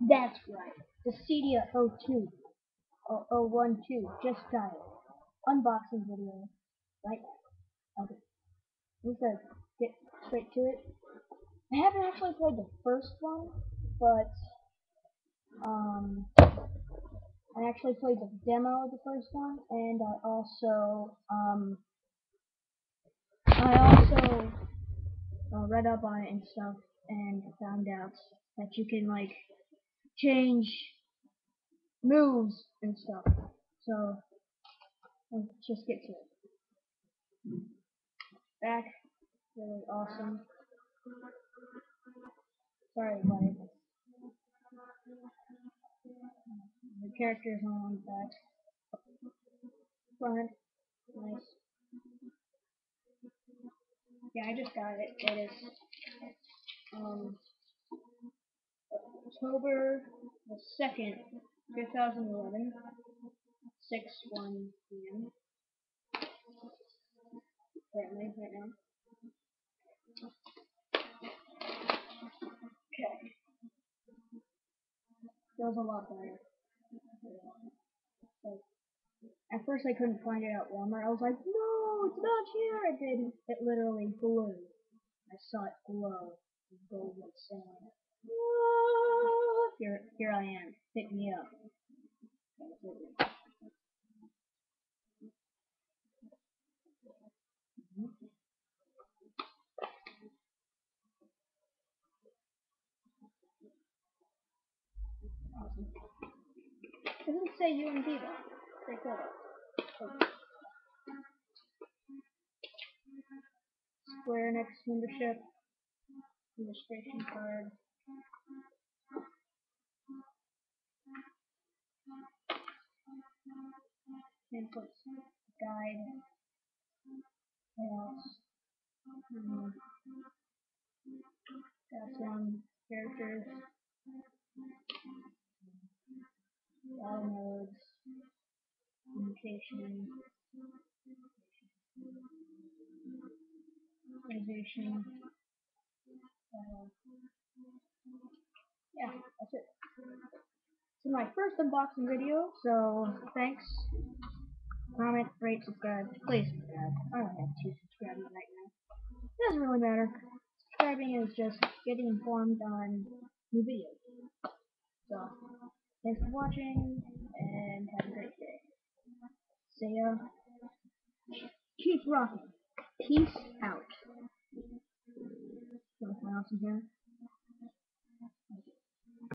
That's right. Dissidia 02. Oh, 012 just it. Unboxing video. Right now. Okay. Let's uh, get straight to it. I haven't actually played the first one, but um I actually played the demo of the first one and I also um I also uh, read up on it and stuff and found out that you can like change moves and stuff. So let's just get to it. Back, really awesome. Sorry, buddy. The characters on back. Front, nice. Yeah, I just got it. It is um October the second, two thousand eleven, six one p.m. Apparently, right now. Okay. Feels a lot better. At first I couldn't find it at Walmart. I was like, no, it's not here. It did. It literally blew. I saw it glow. Golden sound. Here, here I am. Pick me up. Awesome. Doesn't say UMD though. Pretty cool. Square Enix membership. Registration card. Inputs. Guide. Chaos. Um, got characters. Battle modes. Communication. Organization. Yeah, that's it. Is my first unboxing video, so thanks. Comment, rate, subscribe. Please subscribe. I don't have two subscribers right now. It doesn't really matter. Subscribing is just getting informed on new videos. So, thanks for watching, and have a great day. See ya. Keep rocking. Peace out. Something else in here?